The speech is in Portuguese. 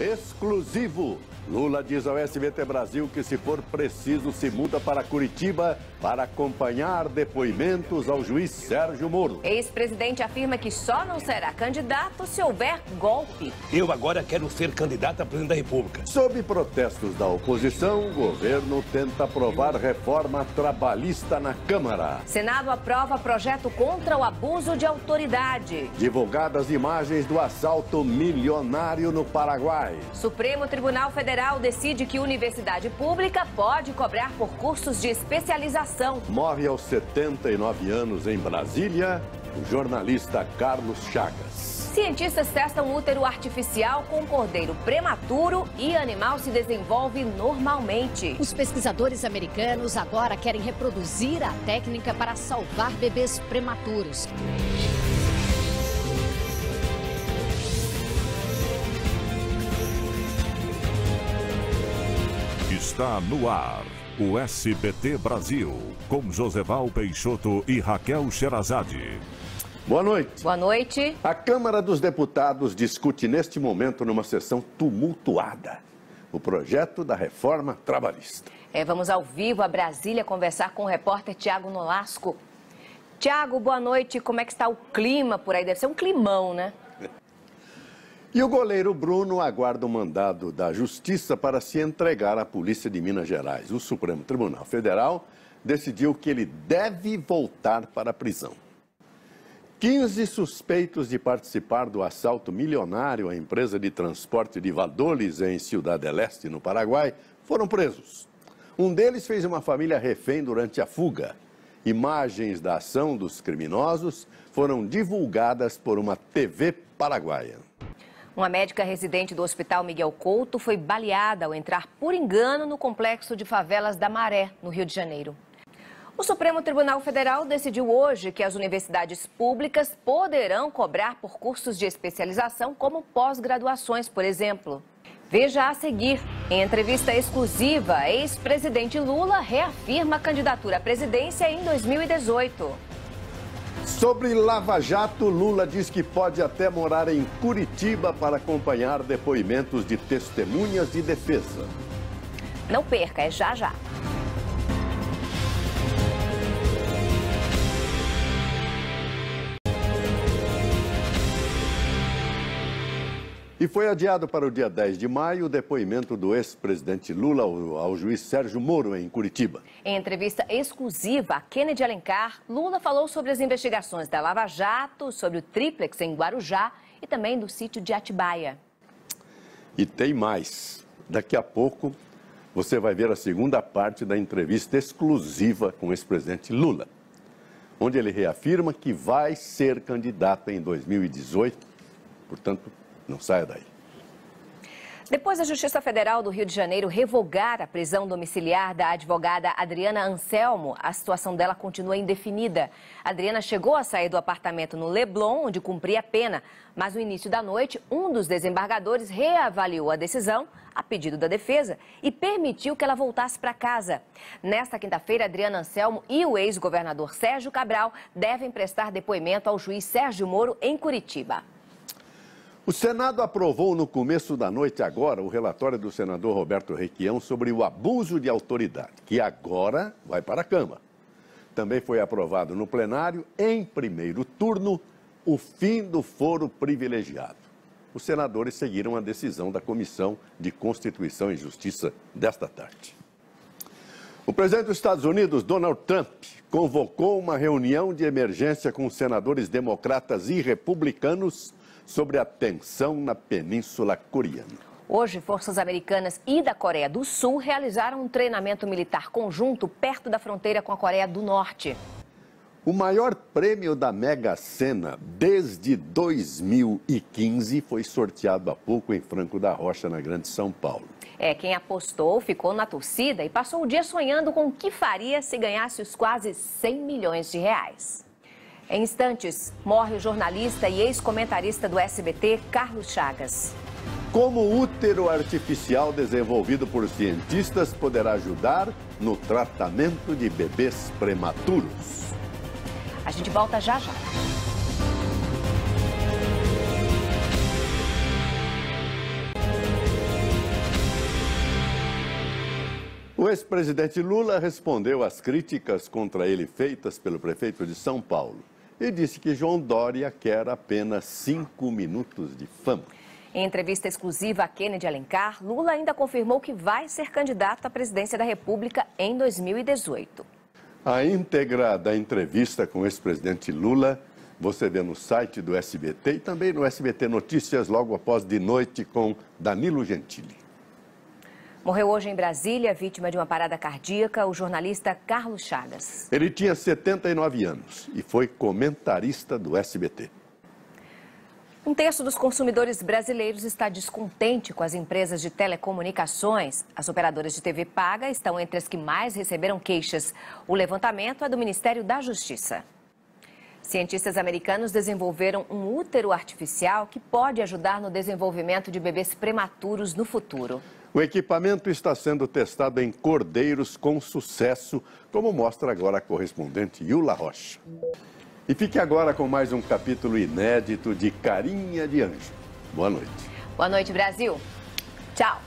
exclusivo. Lula diz ao SBT Brasil que, se for preciso, se muda para Curitiba para acompanhar depoimentos ao juiz Sérgio Moro. Ex-presidente afirma que só não será candidato se houver golpe. Eu agora quero ser candidato a presidente da República. Sob protestos da oposição, o governo tenta aprovar reforma trabalhista na Câmara. Senado aprova projeto contra o abuso de autoridade. Divulgadas imagens do assalto milionário no Paraguai. Supremo Tribunal Federal Federal decide que universidade pública pode cobrar por cursos de especialização. Morre aos 79 anos em Brasília o jornalista Carlos Chagas. Cientistas testam útero artificial com cordeiro prematuro e animal se desenvolve normalmente. Os pesquisadores americanos agora querem reproduzir a técnica para salvar bebês prematuros. Está no ar. O SBT Brasil, com Joseval Peixoto e Raquel Sherazade. Boa noite. Boa noite. A Câmara dos Deputados discute neste momento, numa sessão tumultuada, o projeto da reforma trabalhista. É, vamos ao vivo a Brasília conversar com o repórter Tiago Nolasco. Tiago, boa noite. Como é que está o clima por aí? Deve ser um climão, né? E o goleiro Bruno aguarda o mandado da Justiça para se entregar à Polícia de Minas Gerais. O Supremo Tribunal Federal decidiu que ele deve voltar para a prisão. 15 suspeitos de participar do assalto milionário à empresa de transporte de Valores em Ciudad del Este, no Paraguai, foram presos. Um deles fez uma família refém durante a fuga. Imagens da ação dos criminosos foram divulgadas por uma TV paraguaia. Uma médica residente do Hospital Miguel Couto foi baleada ao entrar por engano no complexo de favelas da Maré, no Rio de Janeiro. O Supremo Tribunal Federal decidiu hoje que as universidades públicas poderão cobrar por cursos de especialização, como pós-graduações, por exemplo. Veja a seguir. Em entrevista exclusiva, ex-presidente Lula reafirma a candidatura à presidência em 2018. Sobre Lava Jato, Lula diz que pode até morar em Curitiba para acompanhar depoimentos de testemunhas de defesa. Não perca, é já já. E foi adiado para o dia 10 de maio o depoimento do ex-presidente Lula ao, ao, juiz Sérgio Moro, em Curitiba. Em entrevista exclusiva a Kennedy Alencar, Lula falou sobre as investigações da Lava Jato, sobre o triplex em Guarujá e também do sítio de Atibaia. E tem mais. Daqui a pouco você vai ver a segunda parte da entrevista exclusiva com o ex-presidente Lula, onde ele reafirma que vai ser candidato em 2018, portanto, não saia daí. Depois da Justiça Federal do Rio de Janeiro revogar a prisão domiciliar da advogada Adriana Anselmo, a situação dela continua indefinida. Adriana chegou a sair do apartamento no Leblon, onde cumpria a pena, mas no início da noite, um dos desembargadores reavaliou a decisão, a pedido da defesa, e permitiu que ela voltasse para casa. Nesta quinta-feira, Adriana Anselmo e o ex-governador Sérgio Cabral devem prestar depoimento ao juiz Sérgio Moro em Curitiba. O Senado aprovou no começo da noite agora o relatório do senador Roberto Requião sobre o abuso de autoridade, que agora vai para a Câmara. Também foi aprovado no plenário, em primeiro turno, o fim do foro privilegiado. Os senadores seguiram a decisão da Comissão de Constituição e Justiça desta tarde. O presidente dos Estados Unidos, Donald Trump, convocou uma reunião de emergência com senadores democratas e republicanos sobre a tensão na Península Coreana. Hoje, forças americanas e da Coreia do Sul realizaram um treinamento militar conjunto perto da fronteira com a Coreia do Norte. O maior prêmio da Mega Sena desde 2015 foi sorteado há pouco em Franco da Rocha, na Grande São Paulo. É, quem apostou ficou na torcida e passou o dia sonhando com o que faria se ganhasse os quase 100 milhões de reais. Em instantes, morre o jornalista e ex-comentarista do SBT, Carlos Chagas. Como útero artificial desenvolvido por cientistas poderá ajudar no tratamento de bebês prematuros? A gente volta já já. O ex-presidente Lula respondeu às críticas contra ele feitas pelo prefeito de São Paulo e disse que João Dória quer apenas cinco minutos de fama. Em entrevista exclusiva a Kennedy Alencar, Lula ainda confirmou que vai ser candidato à presidência da República em 2018. A íntegra da entrevista com o ex-presidente Lula você vê no site do SBT e também no SBT Notícias, logo após de noite, com Danilo Gentili. Morreu hoje em Brasília, vítima de uma parada cardíaca, o jornalista Carlos Chagas. Ele tinha 79 anos e foi comentarista do SBT. Um terço dos consumidores brasileiros está descontente com as empresas de telecomunicações. As operadoras de TV paga estão entre as que mais receberam queixas. O levantamento é do Ministério da Justiça. Cientistas americanos desenvolveram um útero artificial que pode ajudar no desenvolvimento de bebês prematuros no futuro. O equipamento está sendo testado em cordeiros com sucesso, como mostra agora a correspondente Yula Rocha. E fique agora com mais um capítulo inédito de Carinha de Anjo. Boa noite. Boa noite, Brasil. Tchau.